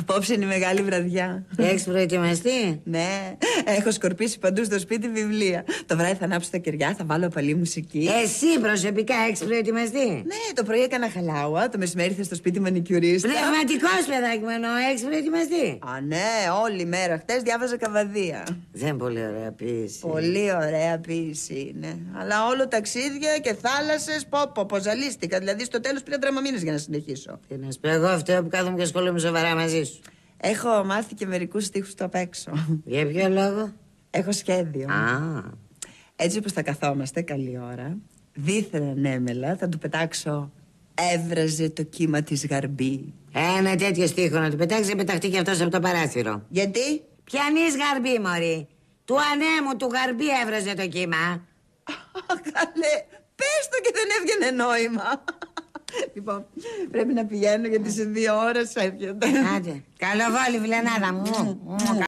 Απόψε είναι η μεγάλη βραδιά. Έχει προετοιμαστεί. Ναι, έχω σκορπίσει παντού στο σπίτι βιβλία. Το βράδυ θα ανάψω τα κεριά, θα βάλω απαλή μουσική. Εσύ προσωπικά έχει προετοιμαστεί. Ναι, το πρωί έκανα χαλάουα, το μεσημέρι ήρθε στο σπίτι μανικιουρίστα. Πνευματικός παιδάκι μου εννοώ, έχει προετοιμαστεί. Α, ναι, όλη μέρα. Χτες διάβαζα καβαδία. Δεν πολύ ωραία ποιήση. Πολύ ωραία ποιήση είναι. Αλλά όλο ταξίδια και θάλασσες, πω, πω, πω, ζαλίστηκα. Δηλαδή στο τέλος πήρα δραμαμίνε για να συνεχίσω. Τι να σου πω, εγώ αυτό που κάθομαι και ασχολούμαι σοβαρά μαζί σου. Έχω μάθει και μερικούς στίχους του απ' έξω. Για ποιο λόγο; Έχω σχέδιο. Α, Έτσι όπως θα καθόμαστε, καλή ώρα, δίθεν ανέμελα, θα του πετάξω «Έβραζε το κύμα της γαρμπή». ένα τέτοιο στίχο να του πετάξεις, πεταχτεί και αυτός από το παράθυρο. Γιατί; Πιανή γαρμπή, Μωρή. Του ανέμου του γαρμπή έβραζε το κύμα. Καλέ, πες το και δεν έβγαινε νόημα. Λοιπόν, πρέπει να πηγαίνω γιατί σε δύο ώρες έρχεται. Άντε. Καλό βόλι, Βιλενάδα μου. Μου,